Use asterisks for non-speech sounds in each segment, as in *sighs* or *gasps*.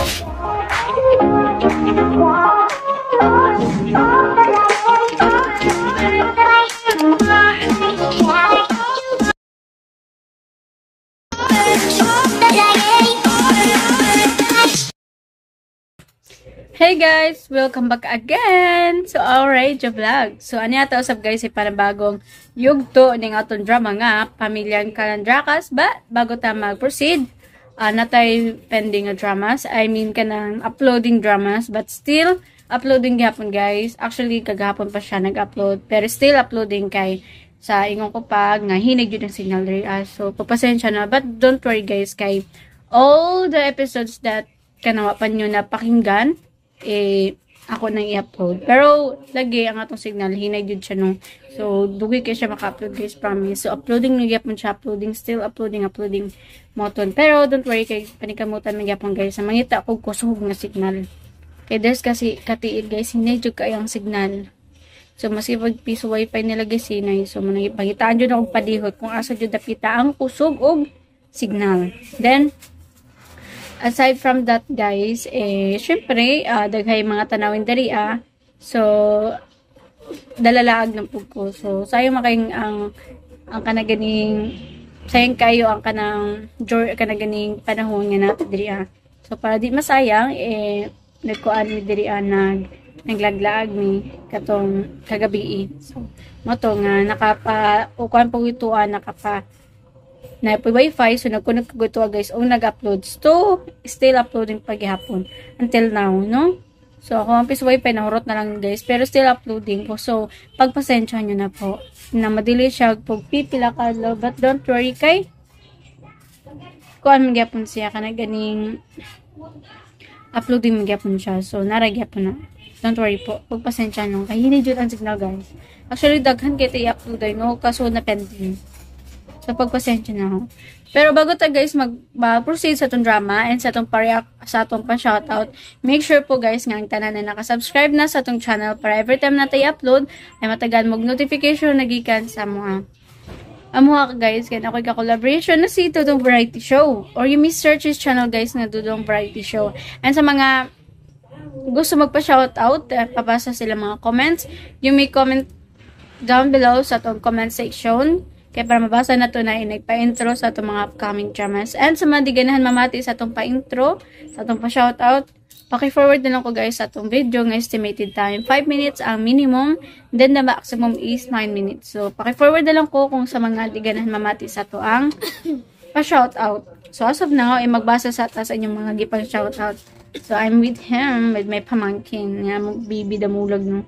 Hey guys! Welcome back again to our Radio Vlog. So, ano yata usap guys, ay panabagong yugto ng atong drama nga, Pamilyang Kalandrakas. But, bago ta mag-proceed, uh, tayo pending nga dramas. I mean, kanang uploading dramas, but still, uploading gapon guys. Actually, kagahapon pa siya nag-upload, pero still uploading kay sa ingon ko pa, nga hinig yun ang signal rin. Uh, so, papasensya na. But, don't worry guys, kay all the episodes that kanawapan nyo na pakinggan, eh, ako nang i-upload. Pero, lagi, ang atong signal, hinay yun siya nung, so, dugi kayo siya maka-upload guys, promise. So, uploading na gyapon siya, uploading, still uploading, uploading moton. Pero, don't worry kay panikamutan na gyapon guys, sa mangita ako kusog nga signal. Kay there's kasi katiid guys, hinay jud kayo ang signal. So, maski pag piso wifi nila guys, hinay. So, manang ipagitaan jud akong padihot kung asa jud dapita ang kusog og signal. Then, aside from that guys eh syempre uh, daghay mga tanawin diri ah. So dalalaag ng pugko so sayo makayong ang ang kanaganing sayang kayo ang kanang joy kanaganing panahon nga nato diri ah. So para di masayang eh nagkuan mi diri ah nag naglaglaag mi katong kagabi so mo to nga nakapa ukuan po ituan nakapa na po wifi so nagkunag kagutuwa guys. O nag-upload. To still uploading paghihapon until now no? So ako ang piso wifi nahurot na lang guys. Pero still uploading po. So pagpasensya nyo na po. Na madili siya pag pipila ka but don't worry kay kuan magyapon siya. Ka na ganing uploading magyapon siya. So naragyapon na. Don't worry po. Pagpasensya nyo. Kay hindi jud ang signal guys. Actually daghan kay i-upload no? Kaso na pending So, pagpasensya na ako. Pero bago ta guys mag-proceed sa itong drama and sa itong pareak sa itong pa-shoutout, make sure po guys nga ang tanan na nakasubscribe na sa itong channel para every time na tayo upload ay matagan mag notification nagikan sa mga amuha ka guys kaya ako'y ka-collaboration na si Dudong Variety Show or you may search his channel guys na Dudong Variety Show. And sa mga gusto magpa-shoutout uh, papasa sila mga comments. You may comment down below sa itong comment section kaya para mabasa na to na nagpa-intro sa itong mga upcoming dramas. And sa mga di ganahan mamati sa itong pa-intro, sa itong pa-shoutout, paki-forward na lang ko guys sa itong video ng estimated time. 5 minutes ang minimum, then the maximum is 9 minutes. So, paki-forward na lang ko kung sa mga di ganahan mamati sa to ang pa-shoutout. So, as of now, ay magbasa sa ta sa inyong mga gipang shoutout. So, I'm with him, with my pamangkin. Nga, bibi damulag no.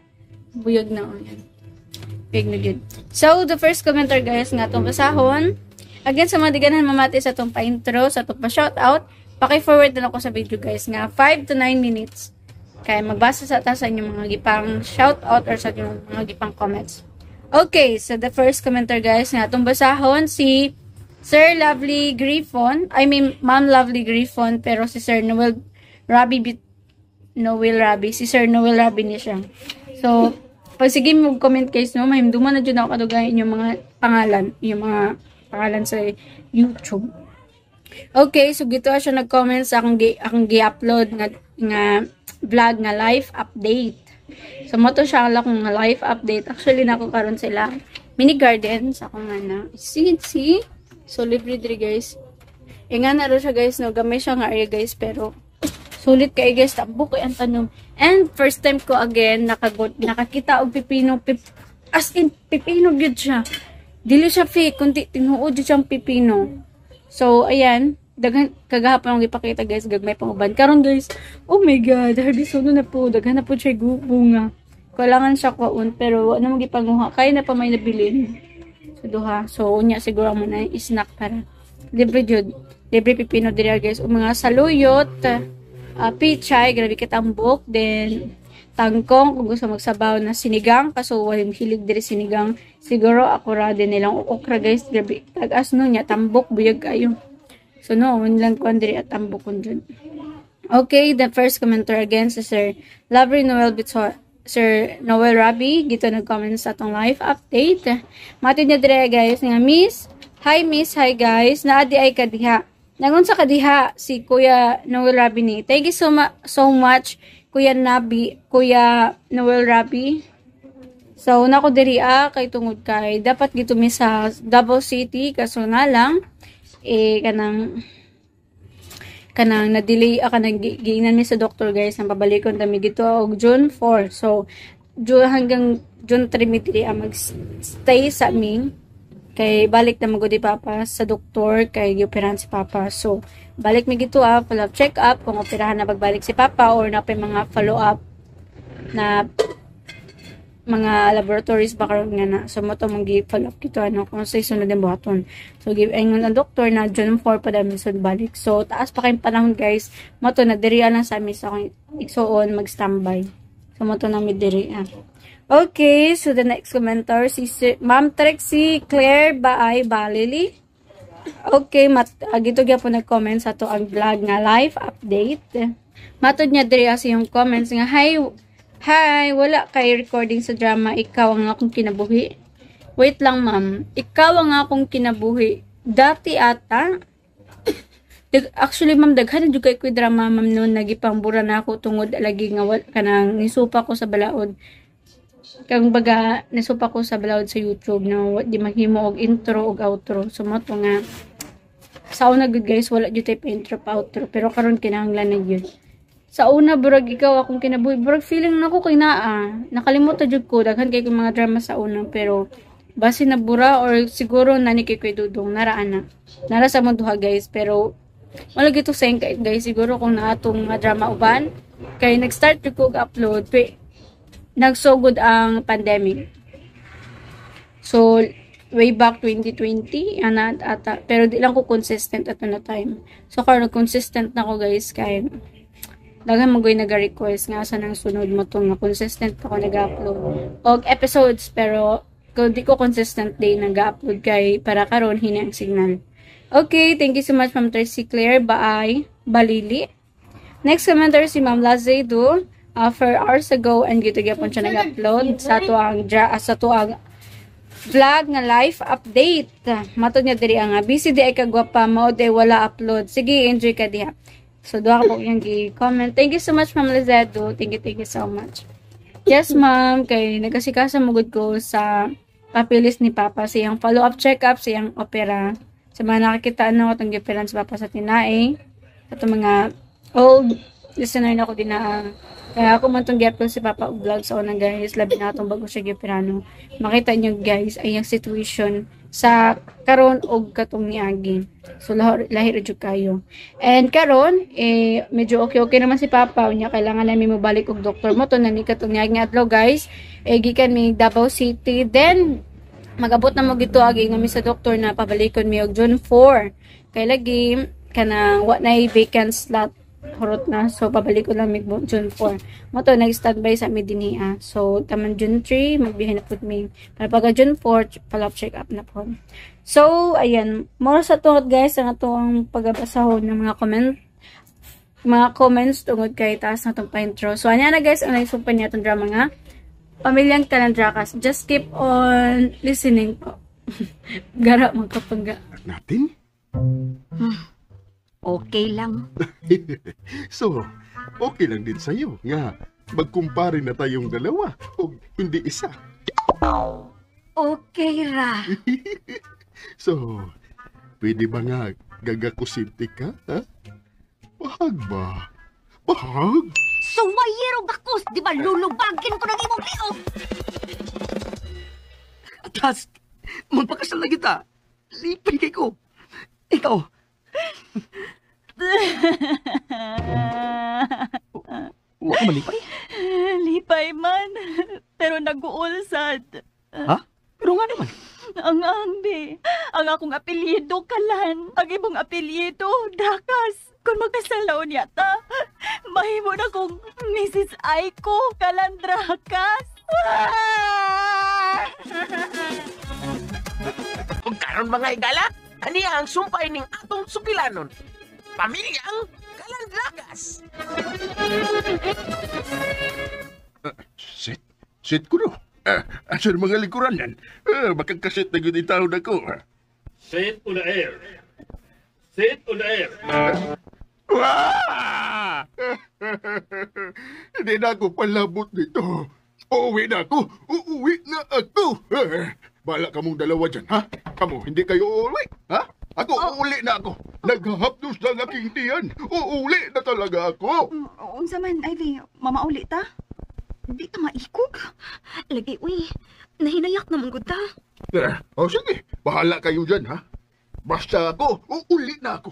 Buyog na o yan. Big na good. So, the first commenter guys nga itong basahon. Again, sa mga diganan mamati sa itong pa-intro, sa itong pa-shoutout, paki-forward na ako sa video guys nga 5 to 9 minutes. Kaya magbasa sa ta sa inyong mga gipang shoutout or sa inyong mga gipang comments. Okay, so the first commenter guys nga itong basahon si Sir Lovely Griffon. I mean, Ma'am Lovely Griffon, pero si Sir Noel Rabi Noel Rabi. Si Sir Noel Rabi niya siya. So, pag sige mo comment guys no, mahimduman na dyan ako kadugayin yung mga pangalan, yung mga pangalan sa YouTube. Okay, so gito siya nag-comment sa akong akong gi-upload nga nga vlog nga life update. So mo to siya ala kong life update. Actually nako karon sila mini garden sa akong ana. See, see. So libre diri guys. E nga na siya guys no, gamay siya nga area guys pero Sulit kay guys, tambok kay ang tanom. And first time ko again nakagot nakakita og pipino pip, as in pipino gyud siya. Dili siya fake kundi tinuod gyud siyang pipino. So ayan, daghan kagahapon ang ipakita guys gagmay panguban. Karon guys, oh my god, harbisono na po, daghan na po siya bunga. Kailangan siya kuon pero ano mo gipanguha, kay na pa may nabilin. So duha. So unya siguro mo na snack para libre jud. Libre pipino diri guys, o mga saluyot uh, pichay, grabe kitambok, then tangkong kung gusto magsabaw na sinigang kaso walang hilig diri sinigang. Siguro ako ra din nilang okra guys. Grabe tagas no nya tambok buyag kayo. So no lang ko diri at tambok kun dun. Okay the first commenter again si Sir Lovery Noel Bitor Sir Noel Rabi. Gito nag-comment sa atong live update. Matid niya dire guys nga miss. Hi miss. Hi guys. Naadi ay kadiha Nangon sa kadiha si Kuya Noel Rabi ni. Thank you so, ma- so much Kuya Nabi, Kuya Noel Rabi. So, nako diri ah, kay tungod kay dapat gito mi sa Davao City kaso nga lang eh kanang kanang na-delay ah, kanang gi- giingnan mi sa doktor guys ang pabalikon kami gito og June 4. So, June hanggang June 3 mi diri ah, mag-stay sa amin kay balik na magudi papa sa doktor. Kay gioperahan si papa. So, balik mi gito ah, follow check up kung operahan na pagbalik si papa or na pa mga follow up na mga laboratories ba karon nga na. So mo to mong follow up kito ano kung sa sunod ng buhaton. So give ingon ang doktor na June 4 pa dami sud balik. So taas pa kay panahon guys. Mo to na diri lang sa amin sa akong igsuon mag standby so mo to na mi diri ah. Okay so the next commenter si, Ma'am Trixie Claire Baay Balili okay mat uh, gito gyapon nag-comment sa to ang vlog nga live update matod niya diri as yung comments nga hi Hi, wala kay recording sa drama. Ikaw ang akong kinabuhi. Wait lang, ma'am. Ikaw ang akong kinabuhi. Dati ata. *coughs* Actually, ma'am, daghan na kay drama, ma'am, noon nagipangbura na ako tungod lagi nga wal, kanang nisupa ko sa balaod. Kang baga, nisupa ko sa balaod sa YouTube na di mahimo og intro og outro. So, mo to nga, sa una good guys, wala jud type intro pa outro. Pero karon kinahanglan na yun sa una burag ikaw akong kinabuhi burag feeling nako kay naa nakalimutan jud ko daghan kay mga drama sa una pero base na bura or siguro nani kay kay dudong naraan na nara sa mo duha guys pero wala gito sa guys siguro kung naatong mga drama uban kay nag-start ko upload pe nagsugod ang pandemic. So way back 2020 ana ata pero di lang ko consistent at na time. So karon consistent na ko guys kay daghan mo goy naga-request nga sa nang sunod mo to nga consistent ako nag-upload. Og episodes pero kung di ko consistent day nag-upload kay para karon hini ang signal. Okay thank you so much ma'am Tracy Claire. Bye. Balili. Next commenter si ma'am Lazedo uh, for hours ago and gito gyapon siya nag-upload sa tuang uh, sa tuang vlog nga life update matod niya diri nga busy di ay kagwapa mo de wala upload sige enjoy ka diha So, doon ako yung comment. Thank you so much, Ma'am Lizedo. Thank you, thank you so much. Yes, ma'am. Kay nagkasikasa mugod ko sa papilis ni Papa siyang follow-up check-up, siyang opera. Sa mga nakakita ano, itong difference Papa sa tinae. Ito mga old listener na ko din na kaya ako man itong gapil si Papa vlog sa unang guys, labi na itong bago siya gipirano. Makita niyo guys, ay yung situation sa karon og katong niagi. So lahir jud kayo. And karon eh medyo okay okay naman si Papa unya kailangan namin mo balik og doktor mo to na ni katong niagi adlaw guys. Eh gikan mi Davao City then magabot na mo gito agi nga sa doktor na pabalikon mi og June 4. Kay lagi kanang wa na vacant slot hurot na. So, pabalik ko lang mig June 4. Mo to, nag-standby sa Medinia. So, taman June 3, magbihin na po mi. Para pagka June 4, follow-up check up na po. So, ayan. More sa tungod guys, ang atong pagabasahon ng mga comment mga comments tungod kay taas na itong pa-intro. So, anya na guys, ang naisumpan niya itong drama nga. Pamilyang Kalandrakas. Just keep on listening po. *laughs* Gara magkapangga. Natin? Hmm. Okay lang. *laughs* so, okay lang din sa'yo nga magkumpare na tayong dalawa o hindi isa. Okay ra. *laughs* So, pwede ba nga gagakusinti ka, ha? Bahag ba? Bahag? Sumayero bakos, di ba lulubagin ko ng imong liog? Atas, magpakasal na kita. Lipay kay ko. Ikaw. Huwag ka malipay. Lipay man, pero nag-uulsad. Ha? Pero nga naman. Ang ambi, ang akong apelyido kalan, ang ibong apelyido dakas. Kung magkasalaw yata, mahimo na kong Mrs. Aiko kalan drakas. Kung karon mga igala, ani ang sumpay ning atong sukilanon. Pamilyang Kalandragas. Sit? Sit ko no? Ah, asan mga likuran yan? Ah, makakasit na yun itawag ako. ah. Set on the air. Sit on the air. Wah! *laughs* Hindi na ako palabot dito. Uuwi na ako. Uuwi na ako. Bala ka mong dalawa dyan, ha? Kamu, hindi kayo uuwi, ha? Ako, uuli na ako. Naghahapdos ng aking tiyan. Uuwi na talaga ako. Unsa man, Ivy, mamauli ta? Di ka maikog. Lagi, uy. Nahinayak naman ko ta. Eh, o sige, bahala kayo dyan, ha? Basta ako, uuli na ako.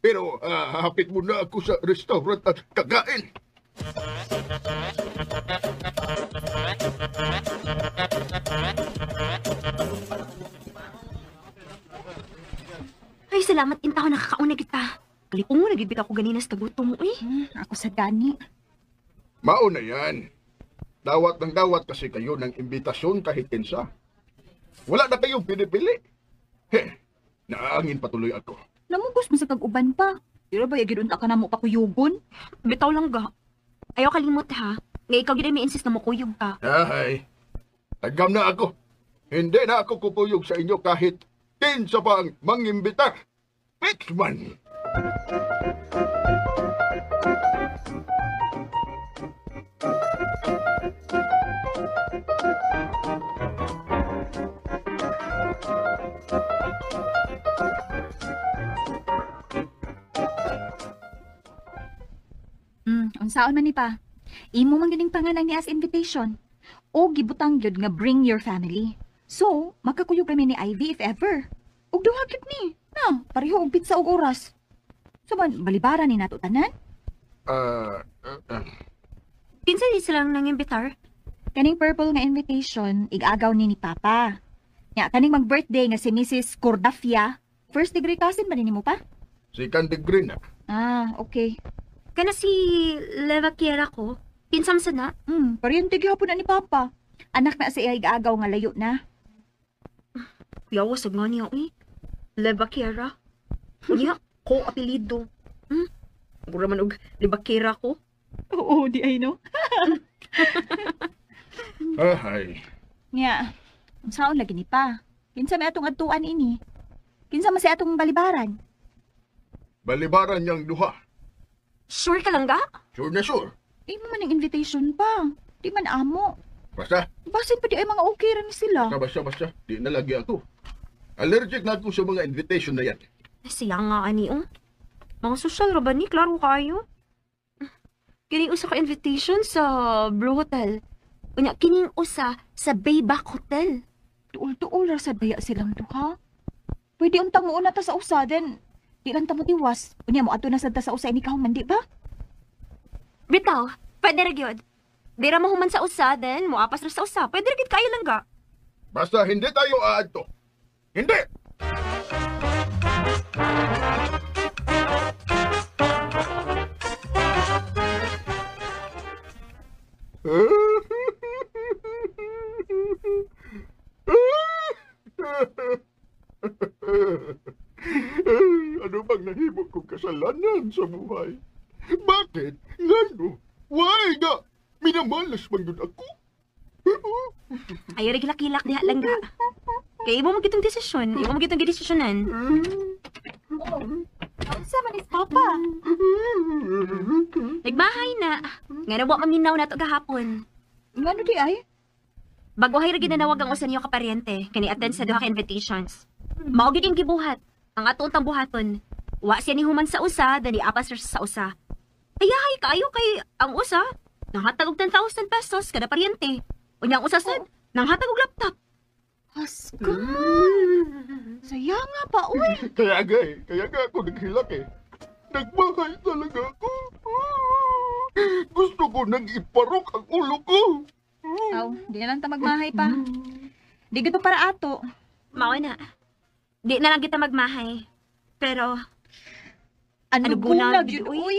Pero ah, hapit muna ako sa restaurant at kagain. Ay, salamat in tao nakakauna kita. Kalipong mo, nagibit ako ganina sa tagutom mo, uy. Hmm, ako sa gani. Mauna yan. Dawat ng dawat kasi kayo ng imbitasyon kahit kinsa. Wala na kayong pinipili. Heh, naangin patuloy ako. Namugos mo sa kag-uban pa. Dira ba yagid unta ka na mo pa kuyugon? Bitaw lang ga. Ayaw kalimot ha. Nga ikaw gina may insist na makuyog ka. Ay, tagam na ako. Hindi na ako kupuyog sa inyo kahit kinsa pa ang mangimbita. Fix man. Hmm, unsaon man ni pa? Imo man ganing pangalan ni as invitation. O gibutang gyud nga bring your family. So, magkakuyog kami ni Ivy if ever. Ug duha gyud ni. Na, pareho og pizza og oras. So man, balibara ni nato tanan? Ah, ah, ah. Kinsa di silang nang imbitar? Kaning purple nga invitation, igagaw ni ni Papa. Nya, kaning mag-birthday nga si Mrs. Cordafia, first degree cousin ba ni mo pa? si Candy Green na. Ah, okay. Kana si Leva Kiera ko. Pinsam sa na. Hmm, paryente gyapon na ni Papa. Anak na siya igagaw nga layo na. Yawa sa nga niya, uy. Leva Kiera. Unya, ko apelido. Hmm? Mura man og Leva Kiera ko. Oo, di ay no. *laughs* Ahay. Nya, unsaon lagi ni pa? Kinsa may atong adtuan ini? Kinsa man si atong balibaran? Balibaran niyang duha. Sure ka lang ga? Sure na sure. Di mo man ang invitation pa. Di man amo. Basta, Basin pa di ay mga okay ra ni sila. basta, basta. Di na lagi ako. Allergic na ako sa mga invitation na yan. Siya nga ani, oh. Mga social ra ba ni? Klaro kayo. Kining usa ka invitation sa Blue Hotel. Unya, kining usa sa Bayback Hotel. Tuol-tuol ra sad baya silang duha. Pwede untang mo una ta sa usa, then di lang ta mo tiwas. Unya mo ato na sad ta sa usa ini kahuman, di ba? Bitaw, pwede ra gyud. Di ra mahuman sa usa, then moapas ra sa usa. Pwede ra gyud kayo lang ga. Basta hindi tayo aadto. Hindi! ano bang nahimo kong kasalanan sa buhay? Bakit? Ngano? Why nga? Minamalas man yun ako? Ayo ra kilak-kilak diha lang ga. Kay imo mo gitong desisyon, imo mo gitong gidesisyonan. Unsa man is papa? Nagbahay na. Nga na wa maminaw na to gahapon. Ngano di ay? Bago hay ra ginanawag ang usa niyo ka paryente, kani attend sa duha ka invitations. Mao gid yung gibuhat. Ang atong tambuhaton. Wa siya ni human sa usa, dani apas sa usa. Ayahay kayo kay ang usa. Nanghatag og 10,000 pesos kada paryente. Unya ang usa sad, nanghatag og laptop. Haska. Saya nga pa, uy. *laughs* Kaya nga eh, kaya nga ako naghilak eh. Nagbahay talaga ako. *laughs* Gusto ko nang iparok ang ulo ko. Aw, di na lang ta magmahay pa. *laughs* Di gito para ato. Mao na. Di na lang kita magmahay. Pero Ano, Ano bulag, yun, uy? uy?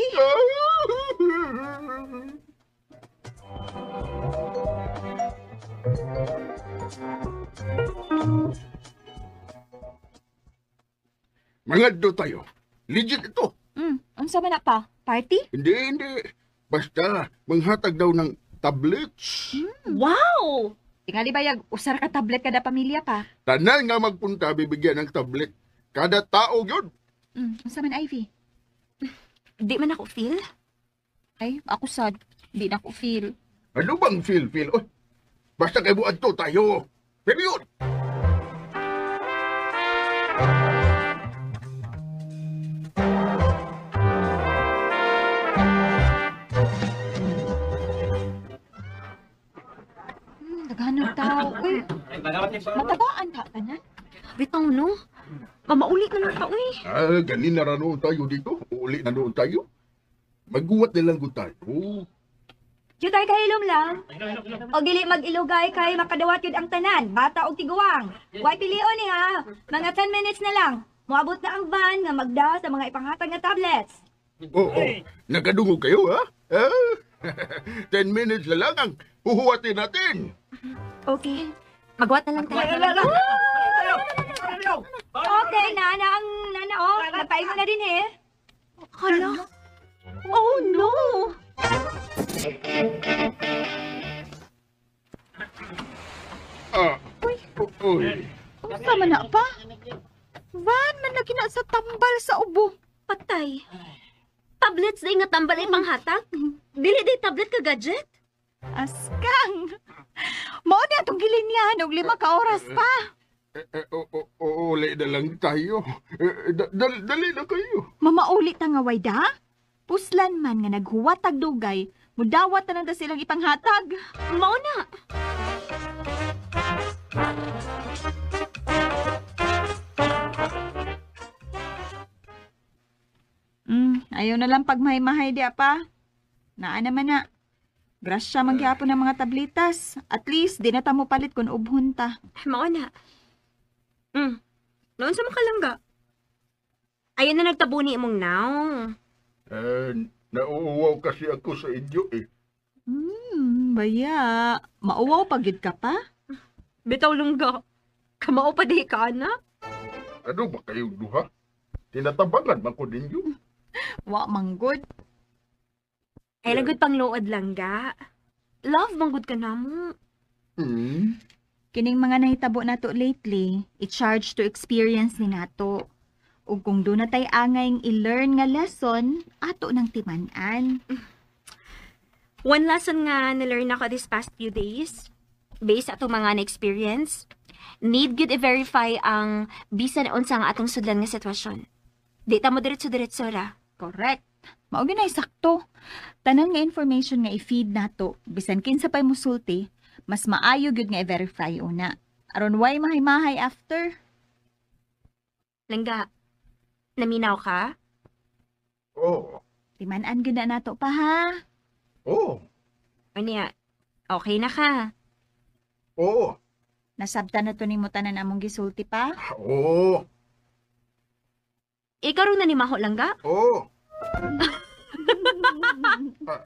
Mga do tayo. Legit ito. Hmm, unsa man na pa? Party? Hindi, hindi. Basta, manghatag daw ng tablets. wow! Tingali bayag, usar ka tablet kada pamilya pa. Tanan nga magpunta, bibigyan ng tablet. Kada tao yun. Mm, unsa man Ivy? *laughs* Di man ako feel. Ay, ako sad. Di na ako feel. Ano bang feel-feel? Oh, basta kay buad to tayo. Period. Hmm, daghanong tao. Uy, matabaan ka ka na? Bitaw no. Mamaulit na lang ka, uy. Ah, ganin na tayo dito. Uli na noon tayo. Magguwat na lang tayo. Jutay kahilom lang. O dili mag-ilugay kay makadawat yun ang tanan, bata o tiguwang. Huwag pilion ni ha. Mga 10 minutes na lang. Muabot na ang van nga magda sa mga ipanghatag nga tablets. Oo, oh, nakadungog kayo, ha? Ah, *laughs* 10 minutes na lang ang huhuwatin natin. Okay. Magwat na lang tayo. Okay, nana ang nana oh. Napaingon na din eh. Hala. Oh no! Ah, oy. Unsa man na pa? Van man lagi na sa tambal sa ubo. Patay. Tablets di nga tambal ay panghatag? Dili di tablet ka gadget? Askang. Mao ni atong gilinyahan og lima ka oras pa. Eh, eh, o- o- o- Uli na lang tayo. Eh, da- dal- dali na kayo. Mamauli ta nga wayda. Puslan man nga naghuwatag dugay, mudawat na nanda silang ipanghatag. Mao na. Hmm, ayaw na lang pagmahay-mahay di pa. Naa naman na. Grasya man gyapon ng mga tablitas. At least, di na ta mo palit kung ubhon ta. Mao na. Hmm. Noon sa makalangga. Ayun na nagtabuni imong now. Eh, nauuwaw kasi ako sa inyo eh. Hmm, baya. Mauwaw pagid ka pa? Bitaw lungga. Kamao pa di ka, anak. Ano ba kayong duha? Tinatabangan man ko ninyo. *laughs* Wa manggod. Ay, lagod pang load lang ga. Love manggod ka na mo. Hmm? Kining mga nahitabo nato lately, i-charge to experience ni nato. Ug kung doon na tay angay i-learn nga lesson, ato nang timan-an. One lesson nga na-learn ako this past few days, based ato mga na-experience, need good i-verify ang bisan unsa nga atong sudlan nga sitwasyon. Di ta mo diretso-diretso ra. Correct. Mao gyud sakto. Tanan nga information nga i-feed nato, bisan kinsa pay musulti, mas maayo gyud nga i-verify una. Aron why mahay-mahay after. Langga, naminaw ka? Oh, Timan-an gyud na nato pa ha. oh, O niya, okay na ka. oh, Nasabtan na to nimo tanan among gisulti pa. oh, Ikaw rin nanimaho langga? oh. ah,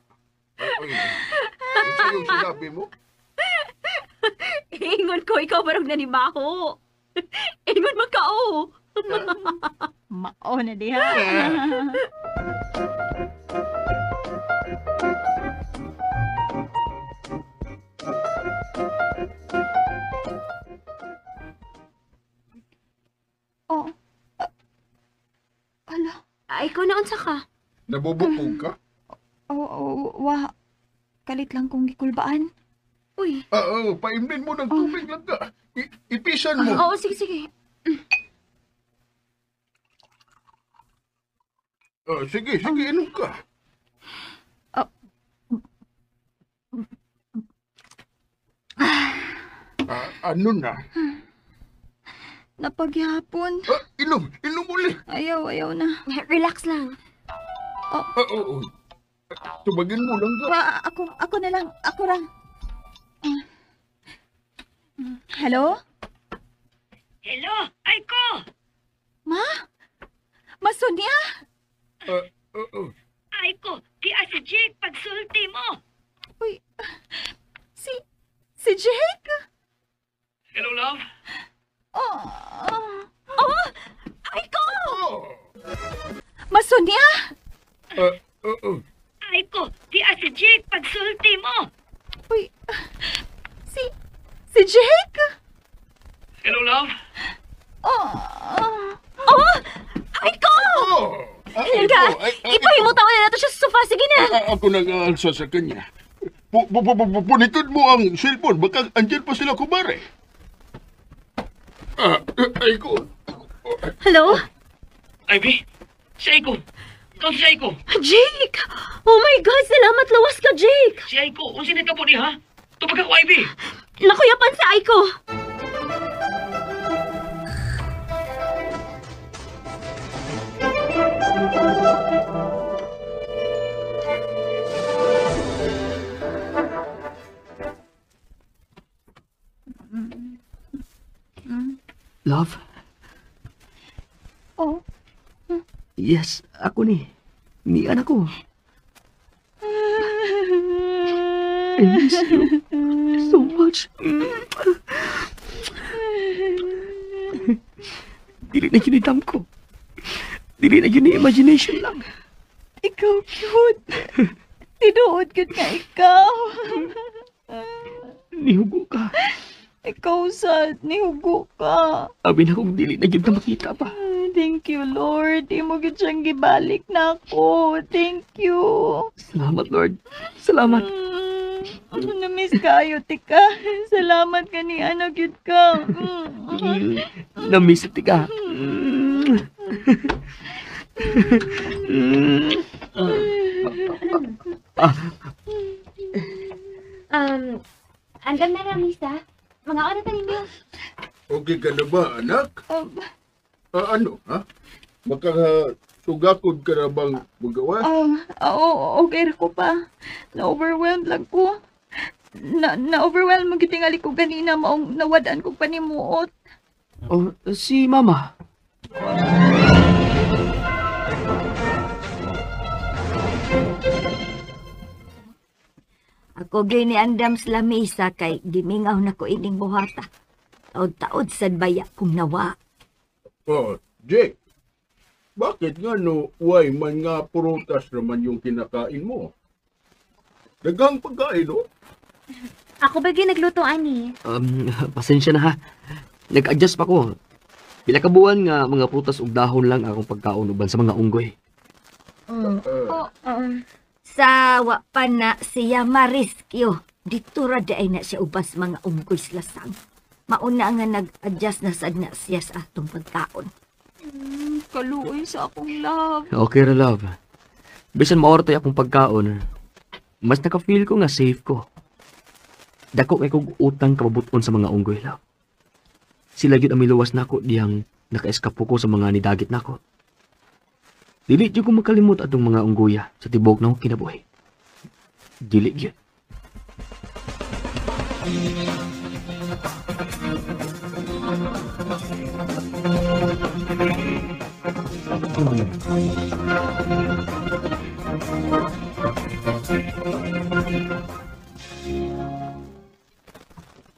ay, ano sa yung sinabi mo? Ingon ko, ikaw barong nanimaho. Ingon magkao. Mao na diha. *laughs* oh. ah, ala. Ay, ikaw na unsa ka? Nabubukog ka? *laughs* Oh, oh, wa. Kalit lang kong gikulbaan. Uy. Ah, oh, paimnin mo ng tubig lang ka. I- ipisan mo. Oo, sige, sige. Ah, sige, sige, inom ka. Ah, ano na? Napaghihapon. Ah, inom, inom ulit. Ayaw, ayaw na. Relax lang. Ah, oo. Tubagin mo lang ka. Wa, ako, ako na lang. Ako lang. Ah. Hello? Hello, Aiko! Ma? Masunya? Ah, oo. Aiko, di si Jake pagsulti mo. Uy, si, si Jake? Hello, love? Oh, Oh. Masunya? Ah, oo. Aiko, di si Jake pagsulti mo. Uy, si, si Jake? Hello, love? Oh, Oh! Ay ko! Oh! Ay, Nga, ko, ay, ay, ipahimot ako na nato siya sa sofa. Sige na. A- ako nag-aalsa sa kanya. Pu- pu- pu- pu- Punitod mo ang cellphone, baka andyan pa sila kumare. Ah, ay ko. Hello? Ivy? Si Aiko. Ikaw si Aiko. Jake! Oh my God! Salamat lawas ka, Jake! Si Aiko. Unsin ka po ni ha? Tubag ako, Ivy. Nakuyapan sa Aiko! Love? Oh. Yes, ako ni. Ni anak ko. I miss you so much. Dili na yun itam ko. Dili na yun imagination lang. Ikaw cute. Tinuod good nga ikaw. Nihugo ka. ikaw sad, nihugo ka. Abi na dili na yun na makita pa. Thank you, Lord. Di mo gid siyang gibalik na ako. Thank you. Salamat, Lord. Salamat. Mm, namiss kayo, tika. *laughs* Salamat ka ni anak yun ka. Mm. Namiss ka. Mm. Um, andam na lang, Lisa. Mga oras na ninyo. Okay ka na ba, anak? Um, Ah, ano, ha? Makasugakod ka na bang magawa? Um, oo, okay ko pa. Na-overwhelmed lang ko. Na, na-overwhelmed mo gitingali ko ganina maong nawadaan ko panimuot. Oh, si Mama. Ako gini andam sa lamesa kay gimingaw na ko ining buhata. Taod-taod sad baya kung nawa. Oh, Jake. Bakit nga no, why man nga prutas naman yung kinakain mo? Dagang pagkain, no? Ako ba nagluto, ani? Um, *laughs* pasensya na ha. Nag-adjust pa ko. Pila ka buwan nga mga prutas ug dahon lang akong pagkaon uban sa mga unggoy. Mm. Oh, um, Sa wa pa na siya mariskyo. Dito ra ay na siya ubas mga unggoy sa lasang. Mauna nga nag-adjust na sad na siya sa atong pagkaon. Kaluoy sa akong love. Okay ra love. Bisan maortay akong pagkaon, mas naka-feel ko nga safe ko. Dako kay kog utang kababuton sa mga unggoy love. Sila gyud ang miluwas nako diyang naka-eskapo ko sa mga nidagit nako. Dili gyud ko makalimot atong mga unggoya sa tibok na kinabuhi. Dili gyud.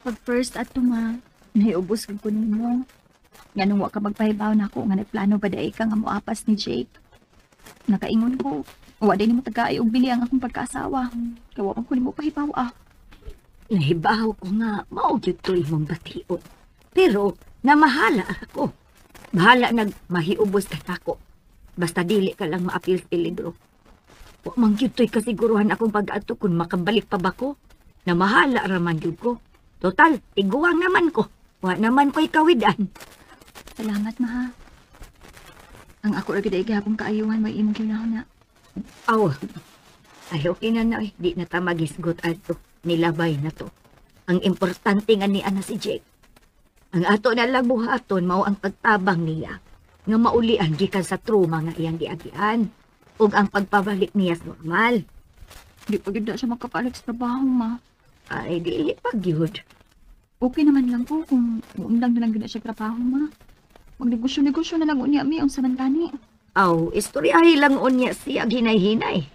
Pag first ato ma, naiubos ko nimo. Nga nung ka magpahibaw na ako nga nagplano ba daay ka nga moapas ni Jake. Nakaingon ko, wa din mo tagaay og bili ang akong pagkaasawa. Kaya wa man ko nimo pahibaw ah. Nahibaw ko nga, mao gyud to imong bation. Pero, namahala ako. Bahala nag mahiubos ka ako. Basta dili ka lang maapil peligro. Wa man gyud kasiguruhan akong pag-ato kung makabalik pa ba ko. Namahala raman gyud ko. Total, iguwang naman ko. Wa naman ko'y kawidan. Salamat ma ha. Ang ako ra gid ay gihapon kaayuhan may imong gyud na. Aw, ay okay na na eh. Di na ta magisgot ato. Nilabay na to. Ang importante nga ni ana si Jake. Ang ato na lang buhaton mao ang pagtabang niya nga maulian gikan sa trauma nga iyang giagian ug ang pagpabalik niya sa normal. Di pa gid siya makapalit sa trabaho ma. Ay, dili pa gyud. Okay naman lang po kung umdang na lang gina siya trabaho ma. Magnegosyo-negosyo na lang unya mi ang samantani. Aw, istoryahi lang unya siya hinay-hinay.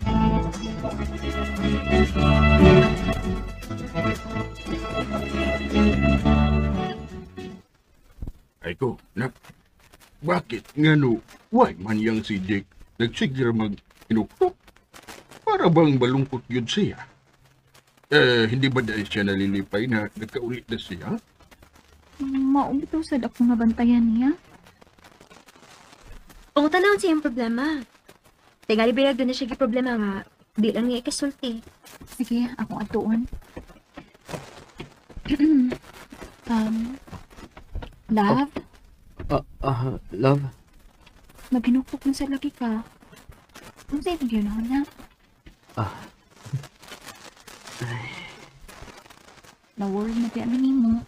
Ay ko, nak. Bakit nga no, why man yang si Jake nagsigira mag inuktok? Para bang balungkot yun siya? Eh, hindi ba dahil siya nalilipay na nagkaulit na siya? Maong bitaw sad ako nga bantayan niya. Pangutanawon siya yung problema. Tingali birag doon na siya yung problema nga. Di lang niya ikasulti. Sige, akong atuon. *clears throat* um, love, Ah, ah, love. maghinuktok na sa lagi ka. Kung sa'yo yun ako na. Ah. Na-worry na kaya ni mo.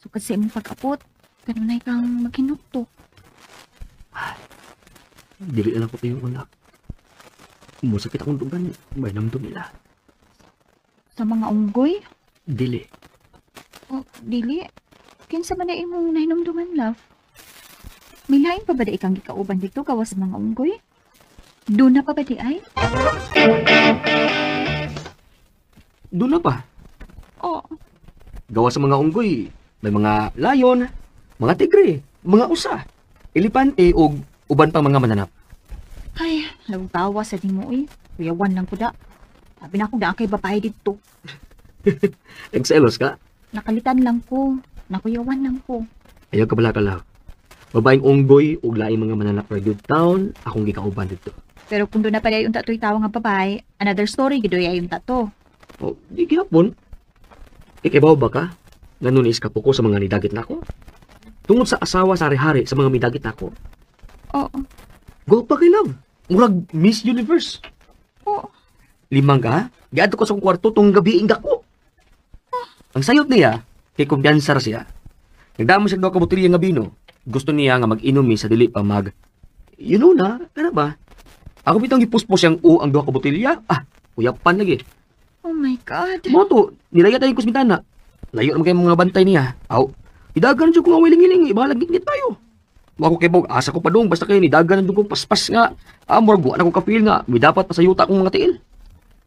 So kasi mong pag-apot, ganun na kang maghinuktok. Dili na ko tayo una. Musakit akong dugan. May namdo nila. Sa mga unggoy, Dili. o dili, kinsa man na imong nahinumduman, love. May lain pa ba da ikang gikauban dito gawas sa mga unggoy? Doon na pa ba di ay? Doon na pa. Oo. Gawa sa mga unggoy, may mga layon, mga tigre, mga usa, elepante o uban pang mga mananap. Ay, lawtawa sa di mo eh. Kuyawan lang ko da. Sabi na ako da kay babae dito. *laughs* Nagselos ka? Nakalitan lang ko. Nakuyawan lang ko. Ayaw ka bala ka lang. Babaeng unggoy ug laing mga mananap ra gyud town, akong gikauban dito. Pero kung doon na pala yung tato'y tawa nga babae, another story gidoy ay yung tato. O, di gyapon. Ikibaw ba ka? Nganun is kapuko sa mga nidagit nako? Tungod sa asawa sa hari-hari sa mga midagit nako. Oo. Go pa kay love. Murag Miss Universe. Oo. Limang ka? Giadto ko sa kwarto tong gabi inga ko. Ang sayot niya, kay kumpiyansa ra siya. Nagdamo siya ka botelya nga bino. Gusto niya nga mag-inumi sa dili pa mag You know na, kana ba? Ako bitang gipuspos siyang u ang duha ka botelya. Ah, uyapan lagi. Oh my God. Mo to, nilaya tayo kusmitana. Layo naman kayo mga bantay niya. Aw, idagan dyan kung awiling-iling, ibalag gitgit tayo. Ako kay Bog, asa ko pa dong, basta kayo nidagan dyan kong paspas nga. Ah, murag wa na kong kapil nga, may dapat pa sa yuta akong mga tiil.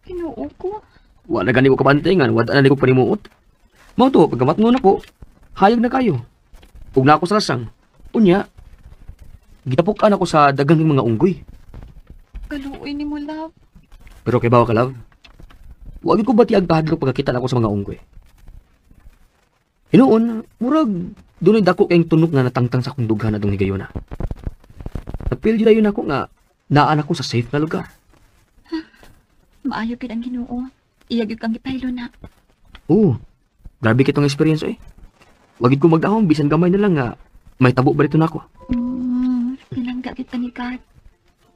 Kinuo ko. Wa na gani ko kabantay nga, wala na ko panimuot. Mao to, pagkamat nun ako, hayag na kayo. Ug na ako sa lasang. Unya, gitapukan ako sa dagang mga unggoy. Kaluoy ni mo, love. Pero kay bawa ka love, wag ko bati agpahadlok pagkakita na ako sa mga unggoy. Hinuon, murag, doon dako kayong tunok nga natangtang sa akong dughan na dong higayuna. Napil yun ako nga, naan ako sa safe na lugar. Maayo kid ang ginoo. Iyag kang gipaylo na. Oo, grabe kitong experience eh. Wagid ko magdahong, bisan gamay na lang nga, may tabo ba dito na ako. Hmm, pinangga kita ni God.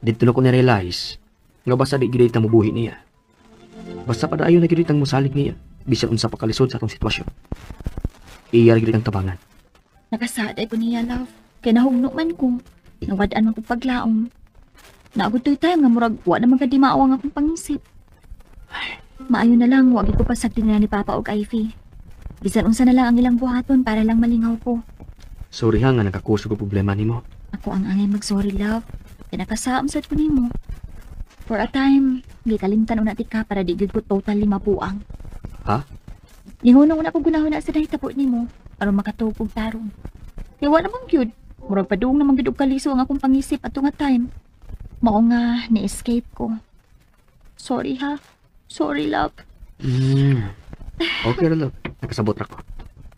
Dito na ko na-realize, nga basta di gidit na mabuhi niya. Basta pa dayon na gidit ang musalig niya, bisan unsa pa kalisod sa atong sitwasyon. Iya gidit ang tabangan. Nakasaday ko niya, love. Kaya nahugno man ko. Nawadaan man ko paglaom. Naagod to'y time nga murag wa na magkadimao ang akong pangisip. Maayo na lang, wag ko pasagtin na ni Papa og Ivy. Bisan unsa na lang ang ilang buhaton para lang malingaw ko. Sorry ha nga nakakuso ko problema nimo. Ako ang angay mag-sorry, love. Kaya nakasaam sad ko nimo. For a time, di kalimtan una ti ka para di gyud ko totally mapuang. Ha? Ningunong na ko gunahon na sa dahita po nimo aron makatuog og tarong. Kaya wa naman gyud. Murag padung naman gyud og kaliso ang akong pangisip ato nga time. Mao nga ni-escape ko. Sorry ha. Sorry, love. Hmm. Okay ra love. Nakasabot ra ko.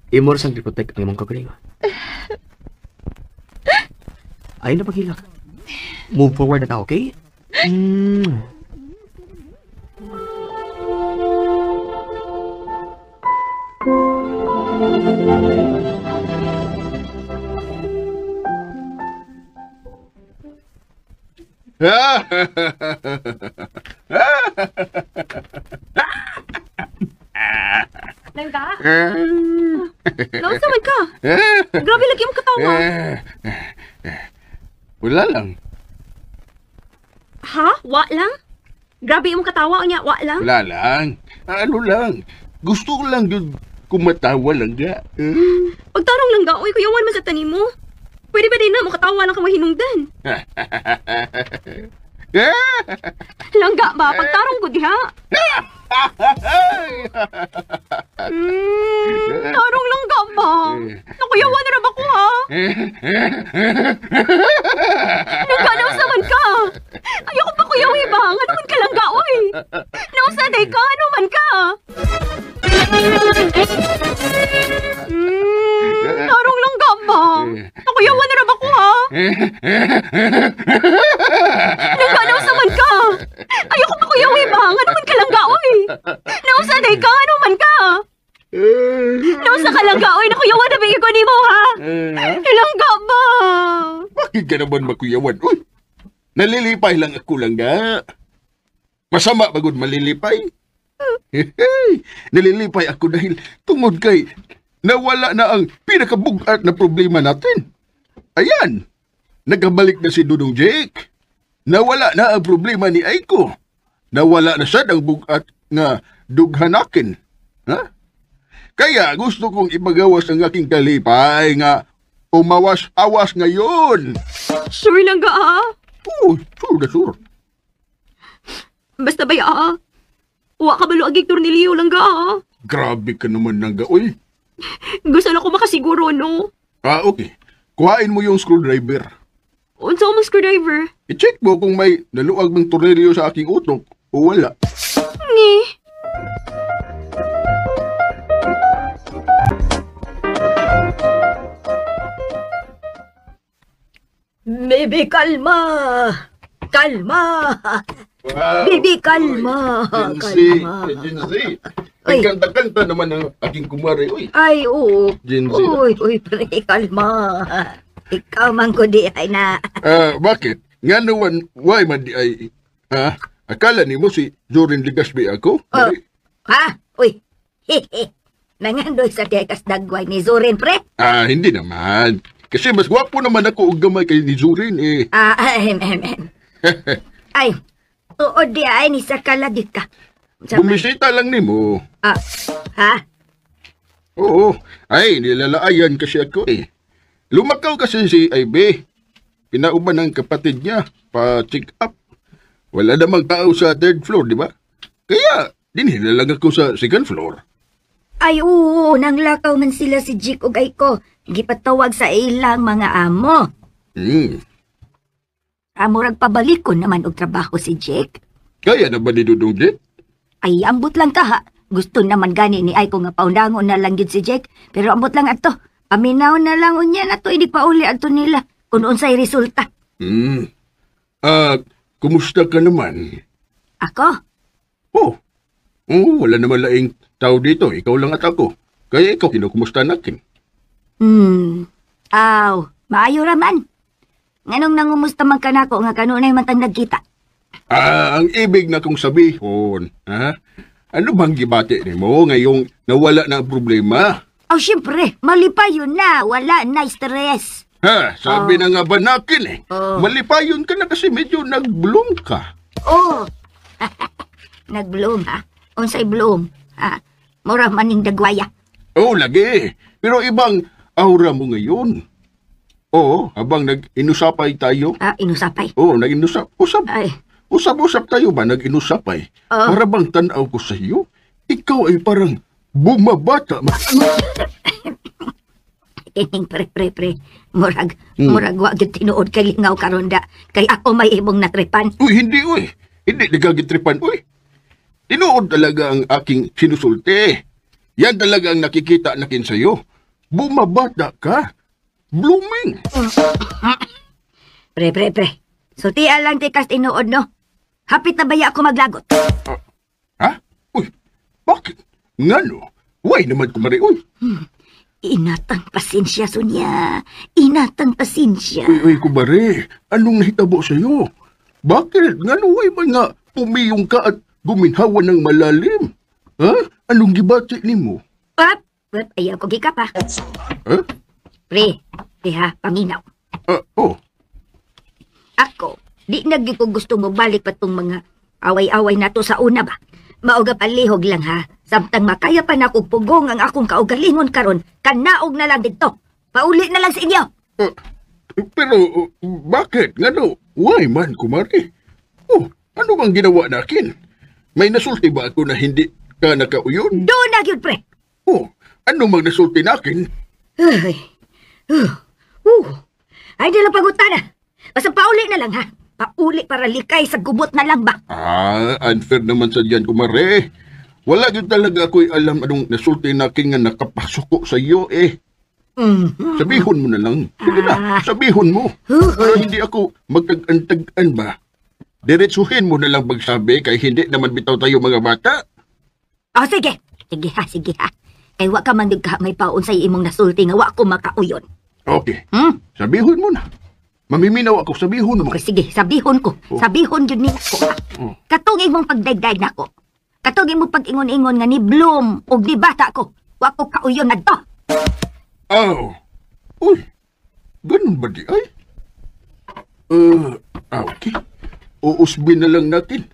Imor sang protect ang imong kagalingon. *sighs* Ay na paghilak. Move forward na ta, okay? Mm. Langga? Nausa man ka? Grabe lagi mo katawa. Wala lang. Ha? Wa lang? Grabe mo katawa niya, wa lang? Wala lang. Ano lang. Gusto ko lang yun kumatawa lang ga. *gasps* Eh? Pagtarong langga, uy, kuyawan man sa tanim mo. Pwede ba din na mo katawa lang ka mahinungdan? *laughs* Langga ba? Pagtarong ko diha. *laughs* Hmm, tarong langga ba? Nakuyawan na ra ba ko ha? Langga, nausa man ka? Ayoko pa kuyawi ba? Ano man ka langga, uy? Nausa day ka? Ano man ka? Hmm, tarong langga ba? Nakuyawan na ra ba ko ha? *laughs* Ano sa man ka? Ayoko makuyawi ba? Nga naman ka lang gaoy. Nausa day ka, ano man ka? Nausa ka lang gaoy, nakuyawan na bigay ko ni mo ha? Ilangga ba? Bakit ka naman makuyawan? Uy, nalilipay lang ako lang ga. Masama bagod malilipay. *laughs* nalilipay ako dahil tungod kay nawala na ang pinakabugat na problema natin. Ayan, nagabalik na si Dudong Jake. Nawala na ang problema ni Aiko. Nawala na siya ang bugat nga dughanakin. Ha? Kaya gusto kong ipagawas ang aking kalipay nga umawas-awas ngayon. Sure lang ga ha? Oh, sure na sure. Basta ba ya? Wa ka balo agig tornilyo lang ga ha? Grabe ka naman nang gaoy. *laughs* Gusto na ko makasiguro no. Ah, okay. Kuhain mo yung screwdriver. Unsa mo screwdriver? I-check mo kung may naluag ng tornilyo sa aking utok o wala. Ni. Bibi, kalma! Kalma! Bibi, kalma! Jinsi, Kalma! Jinsi. Ay. Ang kanta-kanta naman ng aking kumari. Uy, Ay, oo. Jinsi. Uy, uy, pre, kalma. Ikaw man ko di ay na. *laughs* Ah, bakit? Nga naman, why man di ay... Ha? Akala ni mo si Jorin Ligasby ako? Oh. Ay, Ha? Uy, hehe. Nangandoy sa dekas dagway ni Zorin, pre. Ah, hindi naman. Kasi mas gwapo naman ako og gamay kay ni Jorin eh. Ah, ahem, ahem, ahem. *laughs* Ay, tuod di ay ni sa kaladik ka. Bumisita lang ni mo. Ah, ha? Oo. Ay, nilalaayan kasi ako eh. Lumakaw kasi si Ivy. Pinauban ng kapatid niya pa-check up. Wala namang tao sa third floor, di ba? Kaya, dinhila lang ako sa second floor. Ay, oo, nang lakaw man sila si Jik ug Aiko. Gipatawag sa ilang mga amo. Hmm. Amurag pabalik ko naman og trabaho si Jake. Kaya na ba ni Dudong Jet? Ay, ambot lang ka ha. Gusto naman gani ni Aiko nga paundangon na lang yun si Jake. Pero ambot lang ato. Paminaw na lang unya na to, hindi pa uli ato nila. Kung unsay resulta. Hmm. Ah, kumusta ka naman? Ako? Oh. Oh, wala naman laing tao dito. Ikaw lang at ako. Kaya ikaw, kinukumusta natin. Hmm. Aw, maayo raman. Nganong nangumusta man ka nako nga kanunay man tang nagkita. Ah, ang ibig na kong sabihin, ha? Ano bang gibati ni mo ngayong nawala na ang problema? Aw, syempre, malipay yun na. Wala na stress. Ha, sabi na nga ba nakin eh. Oh. Malipayon ka na kasi medyo nag-bloom ka. Oh. *laughs* Nag-bloom ha. Unsay bloom? Ha. Mura maning dagwaya. Oh, lagi. Pero ibang aura mo ngayon. Oo, habang nag-inusapay tayo. Ah, inusapay. Oo, nag-inusap. Usap. Ay, Usap-usap tayo ba? Nag-inusapay. Oo. Para bang tanaw ko sa iyo? Ikaw ay parang bumabata. ma- kining pre pre pre. Murag, Hmm. murag wa gyud tinuod kay lingaw karon da. Kay ako may ibong natripan. Uy, hindi, uy. Hindi, nagagitripan, uy. Tinuod talaga ang aking sinusulti. Yan talaga ang nakikita nakin sa'yo. Bumabata ka. Blooming. Pre pre pre. Sultian lang tikas tinuod no. Hapit na baya ako maglagot. Ha? Uy, bakit? Ngano? Why naman kumari, uy. Inatang pasensya sunya. Inatang pasensya. Uy, uy, kumari. Anong nahitabo sa'yo? Bakit? Ngano, uy, ba nga pumiyong ka at guminhawa ng malalim? Ha? Anong gibati ni mo? Pap, pap, ayaw ko gika pa. Ha? Pre, pre ha, paminaw. Ah, oh. Ako, di nagi ko gusto mo balik pa tong mga away-away nato sa una ba? Mauga palihog lang ha. Samtang makaya pa na kong pugong ang akong kaugalingon karon, kanaog na lang dito. Pauli na lang sa inyo. Ah, pero, uh, bakit? Ngano? Why man, kumari? Oh, ano bang ginawa nakin? May nasulti ba ako na hindi ka nakauyon? Doon na yun, pre. Oh, ano mang nasulti nakin? Ay. Uh, uh. Ay, di lang pagutana. Basta pauli na lang ha. Pauli para likay sa gubot na lang ba? Ah, unfair naman sa diyan, kumare. Wala yun talaga ako'y alam anong nasulti nakin nga nakapasok ko sa iyo eh. Mm. Sabihon mo na lang. Sige na, Ah. sabihon mo. Para hindi ako magtag-an-tag-an ba? Diretsuhin mo na lang magsabi kay hindi naman bitaw tayo mga bata. Oh, sige. Sige ha, sige ha. Kay wa ka man ka may paun sa imong nasulti nga wa ko makauyon. Okay, Hmm? sabihon mo na. Mamiminaw ako, sabihon mo. Okay, sige, sabihon ko. Oh. Sabihon yun niko. ha. Oh. Katong imong pagdagdag nako. Katong imong pag-ingon-ingon nga ni Bloom og ni bata ko. Wa ko kauyon na to. Oh. Uy, ganun ba di ay? Uh, ah, okay. Uusbin na lang natin.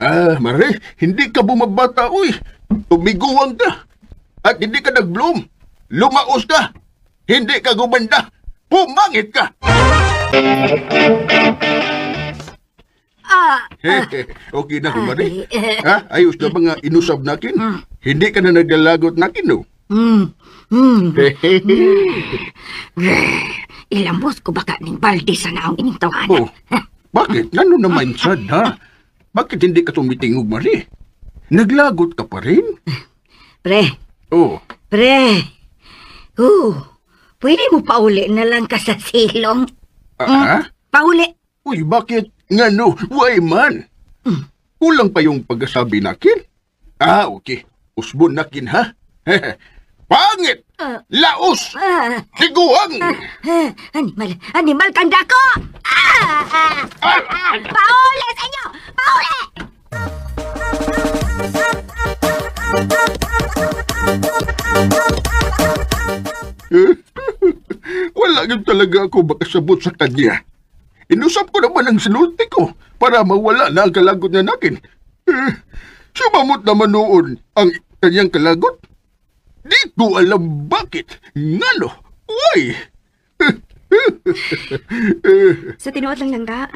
Ah, Mare, hindi ka bumabata, uy. Tumiguwang ka. At hindi ka nag-bloom. Lumaos ka. Hindi ka gumanda. Pumangit ka. Ah, *laughs* okay na, kumari. eh, Ha? Ayos na ba nga inusab nakin? Hindi ka na nagdalagot nakin, no? hmm. Hmm. *laughs* *laughs* Ilambos ko baka ning balde sa naong ining tawanan. oh, bakit? Ngano naman sad, ha? Bakit hindi ka tumitingog, Mari? Naglagot ka pa rin? Pre, Oh, pre. Oh, pwede mo pauli na lang ka sa silong. Ah? Pauli. Uy, bakit? Ngano? Why man? Kulang pa yung pagkasabi nakin? Ah, okay. Usbon nakin, ha? *laughs* Pangit! Ah. Laos! Ah, Tiguang! ah, animal, animal kanda ko! Ah, ah. Ah, ah! Pauli sa inyo! Pauli! Wala yun talaga ako makasabot sa kanya. Inusap ko naman ang sinulti ko para mawala na ang kalagot niya nakin. Eh, sumamot naman noon ang kanyang kalagot. Di ko alam bakit. Ngano? Why? *laughs* Sa tinuod lang lang ga.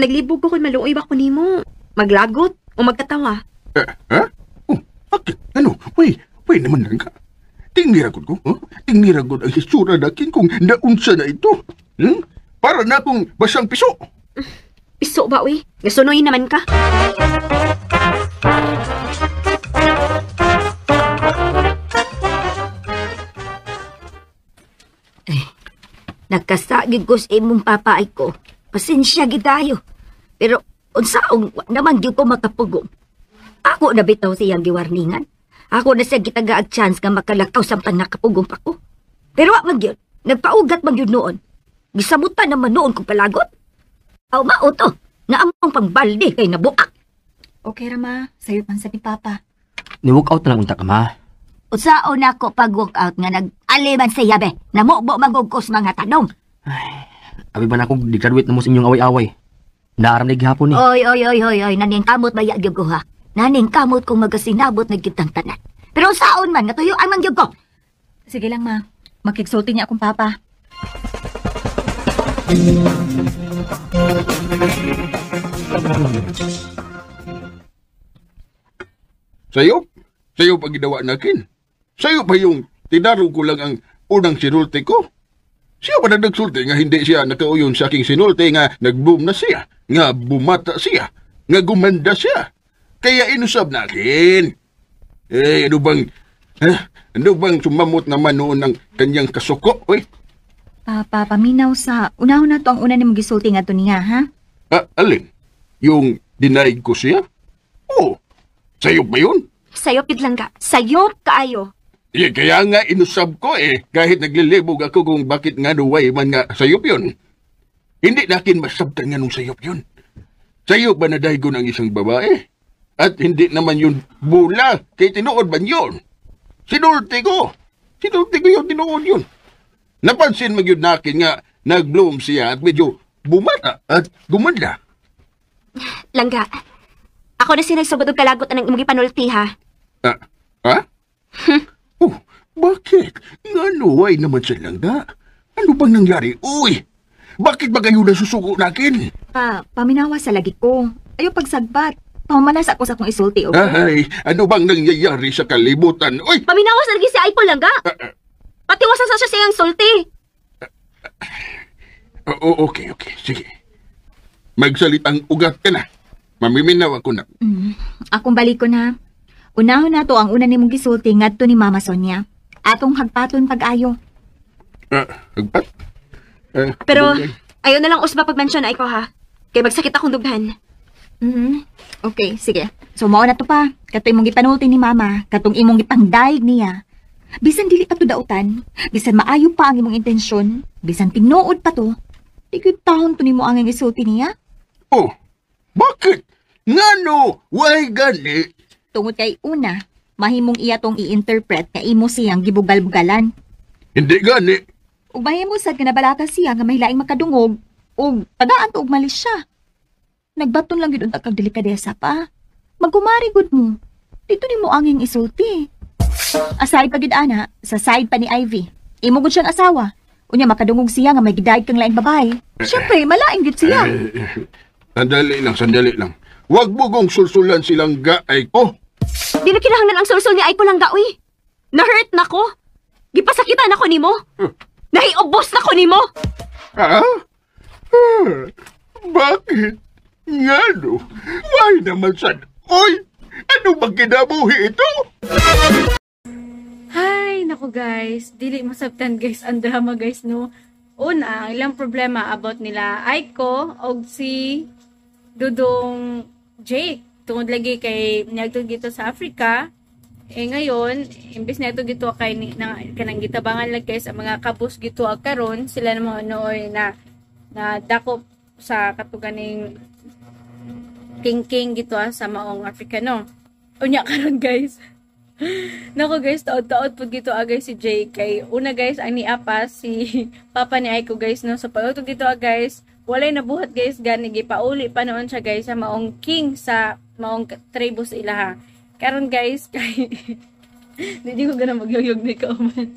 Naglibog ko kung maluoy ba ko nimo. Maglagot o magkatawa. Eh, ha? Oh, bakit? Ano? Why? Why naman lang ka? Tingniragod ko, huh? Tingniragod ang histura nakin kung naunsa na ito. Hmm? Para na akong basang piso. *sighs* Piso ba, uy? Gasunoy naman ka. Nagkasagig ko sa imong papaay ko. Pasensya gidayo. Pero unsaong naman gyud ko makapugong. Ako na bitaw siyang giwarningan. Ako na siya gitagaag chance nga makalakaw samtang nakapugong pa ko. Pero wa man gyud. Nagpaugat man gyud noon. Gisabutan naman noon kong palagot. Aw mao to. Nga among pangbalde kay nabuak. Okay, Rama. Sa'yo pan sa ni Papa. Ni-walk out na lang unta ka, ma. Usaon ako pag walk out nga nag-aliman sa yabe. Namubo magugkos mga tanong. Abi ba na ako, di-graduate na mo sa inyong away-away. Naaram na gihapon ni. Oy, oy, oy, oy, oy, naning kamot ba yagyog ko ha? Naning kamot kung magasinabot na gyud ang tanan. Pero saon man, natuyo ang mangyog ko. Sige lang, Ma. Makiksulti niya akong Papa. Sa'yo? Sa'yo pa ginawa nakin? Sa'yo pa yung tinaro ko lang ang unang sinulti ko? Siya pa na nagsulti nga hindi siya nakauyon sa aking sinulti nga nag-boom na siya, nga bumata siya, nga gumanda siya. Kaya inusab nakin. Eh, ano bang, eh, ano bang sumamot naman noon ng kanyang kasuko, oy? Papa, paminaw sa... Unahon na to ang una ni mong gisulti nga to niya, ha? Ah, alin? Yung dinaig ko siya? Oo. Sa'yo ba yun? Sayop yun lang ga. Sayop kaayo. Eh, kaya nga inusab ko eh, kahit naglilibog ako kung bakit nga nuway man nga sayop yun. Hindi nakin masabtan nga nung sayop yun. Sayop ba na ko ng isang babae? At hindi naman yun bula, kay tinuod man yun. Sinulti ko. Sinulti ko yun, tinuod yun. Napansin mo yun nakin nga nag-bloom siya at medyo bumata at gumanda. Langga. Ako na sinagsugod og kalagot ng imong gipanulti ha. Ah, ha? oh, bakit? Nga nuway naman sa langga. Ano bang nangyari? Uy! Bakit ba kayo nasusuko nakin? Pa, paminawa sa lagi ko. Ayaw pagsagbat. Pamalas ako sa akong isulti, okay? Ay, ano bang nangyayari sa kalibutan? Uy! Paminawas na si Aiko langga. Patiwasan sa siya siyang sulti. Oo, okay, okay. Sige. Magsalitang ugat ka na. Mamiminaw ako na. Mm, akong balik ko na. Unahon na to ang una ni mong gisulti ngadto ni Mama Sonia. Atong hagpaton pag-ayo. Ah, agpat? Eh, Pero, ayaw na lang usba pag-mention ay ko ha. Kay magsakit akong dughan. Mhm. Okay, sige. So mao na to pa. Kato imong gipanulti ni mama, katong imong gipangdaig niya. Bisan dili pa to dautan, bisan maayo pa ang imong intensyon, bisan tinuod pa to. Di gyud tahon to nimo ang isulti niya. Oh, bakit? Ngano? Why gani? Tungod kay una, mahimong iya tong i-interpret nga imo siyang gibugal-bugalan. Hindi gani. Ug mahimo sad nga nabalaka siya nga mahilaing makadungog ug tagaan to og malis siya. Nagbaton lang gyud unta kag delikadesa pa. Magkumari gud mo. Dito nimo anging isulti. Aside pa gid ana, sa side pa ni Ivy. Imo gud siyang asawa. Unya makadungog siya nga may gidayeg kang laing babae. Syempre, malaing gid siya. Eh, sandali lang, sandali lang. Huwag mo kong sulsulan silang gaay ko. Di na kinahanglan ang sulsol ni Aiko lang daoy. Na-hurt na ko. Gipasakitan ako nimo. Nahiubos na ko nimo. Ha? Bakit? Ngano? Why naman sad? Oy! Ano bang kinabuhi ito? Hay, naku guys, dili masabtan guys ang drama guys no. Una, ang ilang problema about nila Aiko og si Dudong Jake. Tungod lagi kay nagtug gito sa Africa. Eh ngayon, imbes na ito gito kay na, kanang gitabangan lang guys ang mga kabus gito karon sila na mga nooy na na dakop sa katuganing king king gito ah, sa maong Afrikano. Unya karon guys. *laughs* Nako guys, taod-taod po gito agay si Jay kay una guys ang niapas si *laughs* papa ni Aiko guys no. So pag gito ah, guys, walay nabuhat guys gani gipauli pa noon siya guys sa maong king sa maong tribo sa ilaha. Karon guys *laughs* kay Hindi ko gana magyuyog ni Kauman.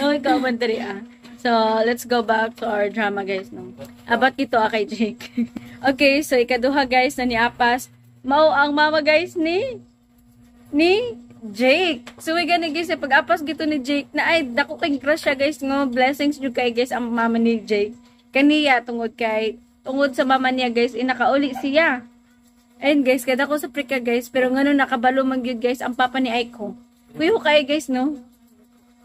Okay, Kauman tari ah. So, let's go back to our drama guys no. About gito ah kay Jake. *laughs* okay, so ikaduha guys na niapas mao ang mama guys ni ni Jake. So we gani guys eh, pag apas gito ni Jake na ay dako kay crush siya guys ngo blessings jud kay guys ang mama ni Jake. Kaniya tungod kay tungod sa mama niya guys inakauli siya. Ayun guys, kada ko sa prika guys, pero ngano nakabalo man guys ang papa ni Aiko. Kuyo kay guys no.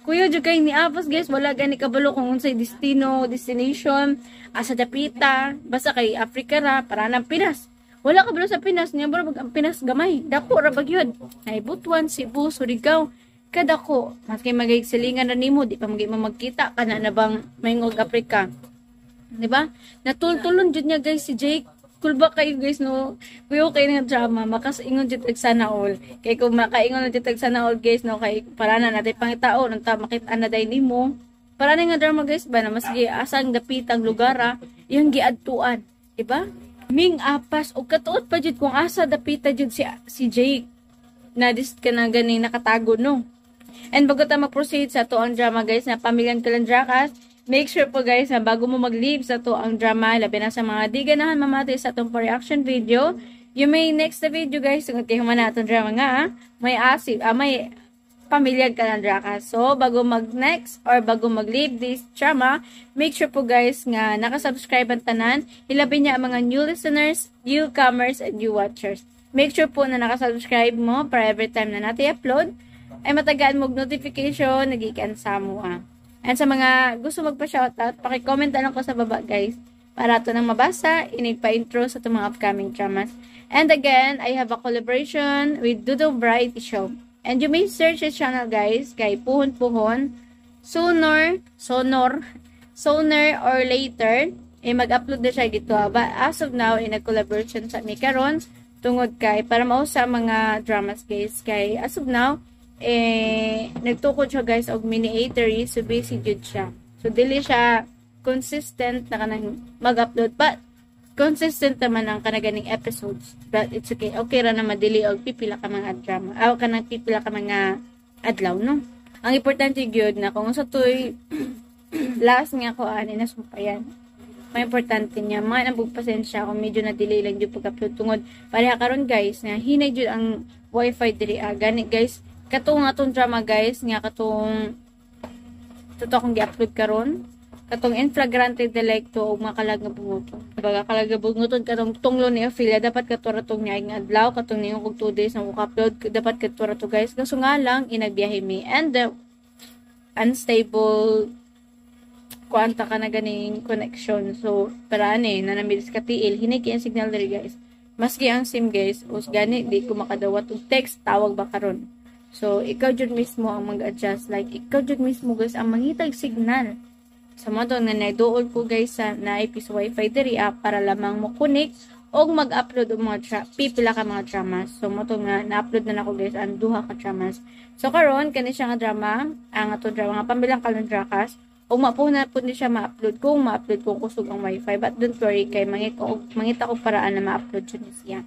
Kuyo jud kay ni Apos guys, wala gani kabalo kung unsay destino, destination, asa dapita, basta kay Africa ra para nang Pinas. Wala ka balo sa Pinas, niya bro ang Pinas gamay. Dako ra bag yun. Ay Butuan, Cebu, Surigao, kada ko. Maski magigsilingan na nimo, di pa magi mo magkita kana na bang mayngog Africa. Di ba? Natultulon jud niya guys si Jake. Cool ba kayo guys no? Kuyo kayo ng drama, makasingon jud sana all. Kay kung makaingon jud tag sana all guys no kay para na natin pangitao nang ta makita na day nimo. Para na nga drama guys ba na mas gi asang dapitang lugar ah, yung giadtuan, di ba? Ming apas o katuot pa jud kung asa dapita jud si si Jake na dis ka na gani nakatago no. And bago ta mag-proceed sa ang drama guys na Pamilyang Kalandrakas, make sure po guys na bago mo mag-leave sa to ang drama, labi na sa mga di ganahan mamati sa itong reaction video, you may next na video guys, kung kayo man atong drama nga, ah, may asip, ah, may Pamilyang Kalandrakas. So, bago mag-next or bago mag-leave this drama, make sure po guys nga nakasubscribe ang tanan, hilabi niya ang mga new listeners, newcomers, and new watchers. Make sure po na nakasubscribe mo para every time na natin upload, ay matagaan mo notification nagikan sa mo ah. And sa mga gusto magpa-shoutout, paki-comment na lang ko sa baba guys para to nang mabasa, inig pa-intro sa itong mga upcoming dramas. And again, I have a collaboration with Dudong Variety Show. And you may search his channel guys, kay Puhon Puhon, Sooner, Sonor, Sooner or Later, eh mag-upload na siya dito. But as of now, eh nag-collaboration sa mi karon tungod kay para mao sa mga dramas guys kay as of now eh nagtukod siya guys og miniatory so busy jud siya. So dili siya consistent na kanang mag-upload. But consistent naman ang kanaganing episodes. But it's okay. Okay ra na madili og pipila ka mga drama. Aw kanang pipila ka mga adlaw no? Ang importante gyud na kung sa toy *clears throat* last nga ko ani na sumpayan may importante niya mga nabug pasensya kung medyo na delay lang jud pag-upload. Tungod pareha karon guys nga hinay jud ang wifi diri. Ah gani guys katong atong drama guys nga katong tuto akong gi-upload karon katong in flagrante delicto og mga kalag nga bunguton baga kalag bunguton katong tunglo ni Ophelia dapat katura tong niya nga adlaw katong niyo kog 2 days na upload dapat katura to guys kaso nga lang inagbiyahe mi and the unstable kuanta ka na ganing connection. So, para ani, na namilis ka tiil, hinay ang signal diri guys. Maski ang SIM guys, os gani, di ko makadawat text, tawag ba karon. So, ikaw jud mismo ang mag-adjust. Like, ikaw jud mismo guys, ang mangitag signal. Sa mo to, na naidool ko guys sa naipis wifi diri app para lamang mo connect og mag-upload og mga tra- pipila ka mga dramas. So mo nga na-upload na nako guys ang duha ka dramas. So karon kani siya nga drama, ang ato drama nga pambilang kalon drakas. Og mapuna po ni siya ma-upload kung ma-upload kung kusog ang wifi. But don't worry kay mangit ko mangita ko paraan na ma-upload ni siya.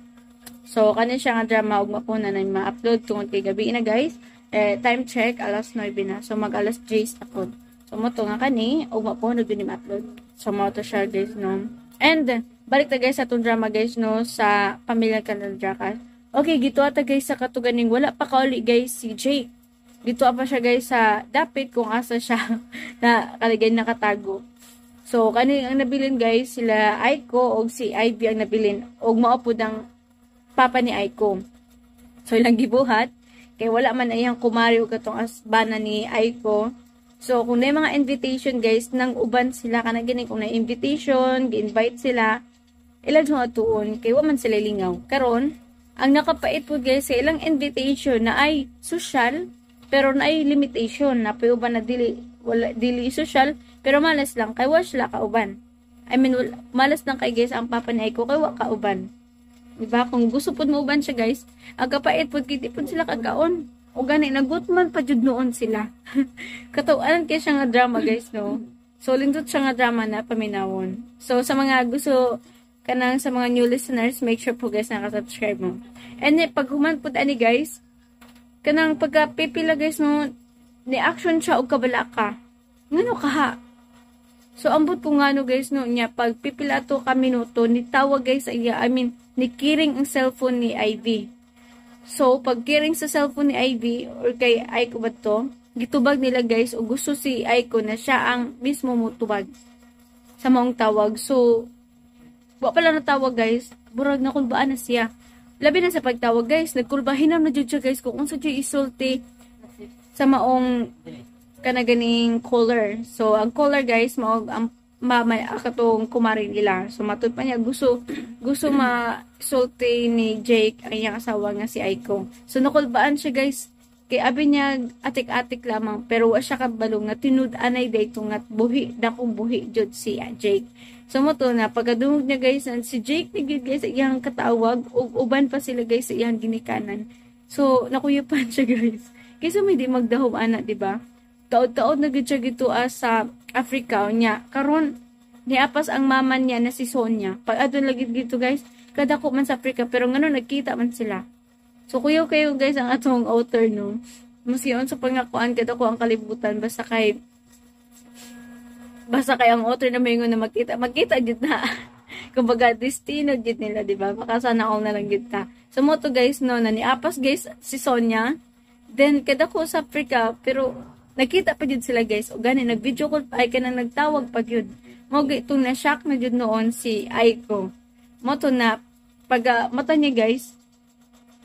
So kani siya nga drama og mapuna na ma-upload tungod kay gabi na guys. Eh, time check alas 9 na. So mag alas 10 ako. So mo to nga kani og mapuna jud ni ma-upload. So mo to siya guys no. And balik ta guys sa atong drama guys no sa pamilya kanang Drakas. Okay, gito ata guys sa katuganing wala pa kauli guys si Jake. Dito pa siya guys sa dapit kung asa siya *laughs* na kaligay nakatago. So kani ang nabilin guys sila Aiko og si Ivy ang nabilin og mao pud ang papa ni Aiko. So ilang gibuhat kay wala man ayang kumari og katong asbana ni Aiko. So, kung na mga invitation, guys, nang uban sila, ka na gini, kung na invitation, gi-invite sila, ilan mga tuon, kay man sila lingaw. Karon, ang nakapait po guys, sa ilang invitation na ay social, pero na ay limitation, na uban na dili, wala, dili social, pero malas lang, kay wa sila kauban. I mean, malas lang kay guys, ang papa ni Aiko, kay wa kauban. Diba? Kung gusto po mo uban siya guys, ang kapait po, kiti po sila kagaon. O gani, nagutman pa jud noon sila. *laughs* Katawanan kaya siya nga drama guys, no? So, lindot siya nga drama na paminawon. So, sa mga gusto kanang sa mga new listeners, make sure po guys nakasubscribe mo. And then, pag human po ani guys, kanang pagka pipila guys no, ni action siya og kabala ka. Ngano ka ha? So, ambot po nga no guys no, niya, pag pipila to ka minuto, ni tawag guys iya, I mean, ni kiring ang cellphone ni Ivy. So, pag kiring sa cellphone ni Ivy, or kay Aiko ba to, gitubag nila guys, o gusto si Aiko na siya ang mismo mutubag sa maong tawag. So, wa pala na tawag guys, burag na kulbaan na siya. Labi na sa pagtawag guys, nagkulbahinam na jud siya guys kung unsa jud isulti sa maong kanaganing color. So, ang color guys, mao ang mamay akatong kumari nila. So, matod pa niya, gusto, gusto ma-sulti ni Jake, ang iyang asawa nga si Aiko. So, nakulbaan siya guys, kay abi niya atik-atik lamang, pero wa siya kabalong nga tinud-anay dayto nga buhi, dakong buhi jud si Jake. So, mo to na, pagkadungog niya guys, si Jake ni gid guys, iyang katawag, ug uban pa sila guys sa iyang ginikanan. So, nakuyupan *laughs* siya guys. Kaysa may di magdahom ana, di ba? Taod-taod na gid siya gito ah, sa Africa niya. Karon niapas ang mama niya na si Sonia. Pag adun lagi dito guys, kadako man sa Africa pero ngano nagkita man sila. So kuyo kayo guys ang atong author no. Maski sa pangakuan kada ko ang kalibutan basta kay basta kay ang author na mayngon na magkita, magkita gid na. *laughs* Kumbaga destino gid nila, di ba? Baka sana all na lang gid. So mo to guys no na niapas guys si Sonia. Then kada ko sa Africa pero nakita pa jud sila guys. O gani nag video call pa. Ay kanang nagtawag pa jud. Mo itong na shock na jud noon si Aiko. Mo to na pag uh, mata niya guys.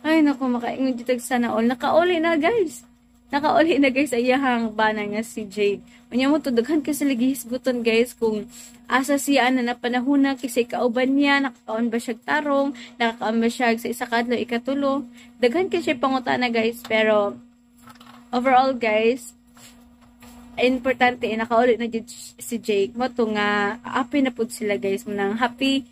Ay nako makaingon jud sana all. Nakauli na guys. Nakauli na guys ayahang bana nga si Jay. Unya mo to daghan kasi lagi hisguton guys kung asa siya na napanahuna kasi kauban niya nakakaon ba siya tarong nakakaon ba siya sa isa kadlo ikatulo. Daghan kasi pangutana guys pero overall guys importante eh, nakaulit na jud si Jake mo to nga happy na pud sila guys. Nang happy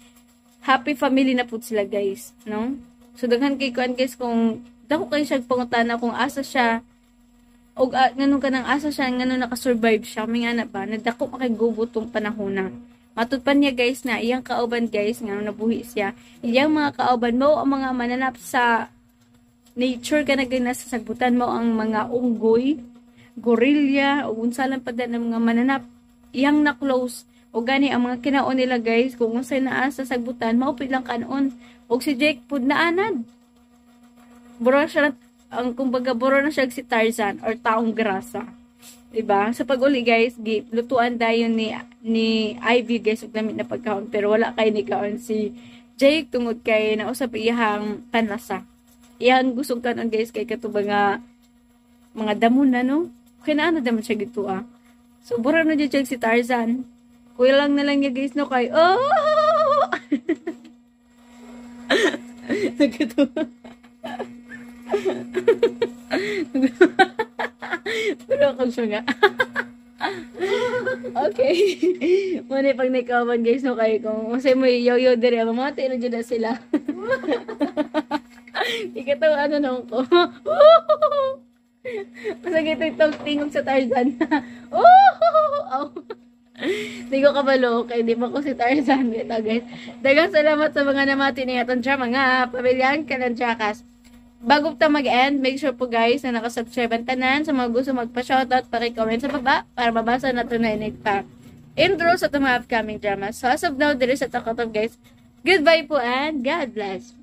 happy family na pud sila guys no? So daghan kay kuan guys kung dako kay siya pangutana kung asa siya og uh, nganong kanang asa siya nganong naka-survive siya may na ba? Nadako makay gubo tong panahon na. Matud pa niya guys na iyang kauban guys nga nabuhi siya. Iyang mga kauban mo ang mga mananap sa nature ka na nasa sagbutan mo ang mga unggoy gorilla o unsa lang pa ng mga mananap iyang na close. O gani ang mga kinaon nila guys kung unsa naa sa sagbutan maupit lang kanon. Og si Jake pud naanad. Buro siya ang kumbaga buro na siya si Tarzan or taong grasa. Diba? Sa pag-uli guys gi lutuan dayon ni ni Ivy guys og lamit na pagkaon. Pero wala kay ni kaon si Jake tungod kay nausap iyang panlasa. Iyang gustong kanon guys kay katuba nga mga damo na no kinaan na naman siya gito ah. So, bura na dyan si Tarzan. Kuya lang na lang niya guys no kay, oh! *laughs* Nagkatawa. *laughs* Pero ako siya nga. *laughs* okay. Muna pag nakawan guys no kay kung masay mo yo-yo dire mamati na sila. Ikatawa ano nung ko. Masagit itong tingog sa Tarzan. *laughs* oh! Hindi ko kabalo, kaya di pa ko si Tarzan. Ito guys. Dagang salamat sa mga namati Aton siya, mga pamilyan ka ng Jackass. Bago ta mag-end, make sure po guys na nakasubscribe ang tanan sa mga gusto magpa-shoutout, paki-comment sa baba para mabasa na ito na inig pa. Intro sa itong mga upcoming dramas. So as of now, there is a talk guys. Goodbye po and God bless.